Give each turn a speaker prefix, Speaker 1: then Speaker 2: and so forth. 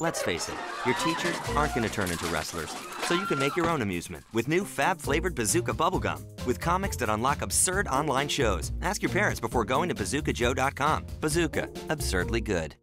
Speaker 1: Let's face it, your teachers aren't going to turn into wrestlers, so you can make your own amusement with new fab flavored Bazooka bubblegum with comics that unlock absurd online shows. Ask your parents before going to bazookajoe.com. Bazooka, absurdly good.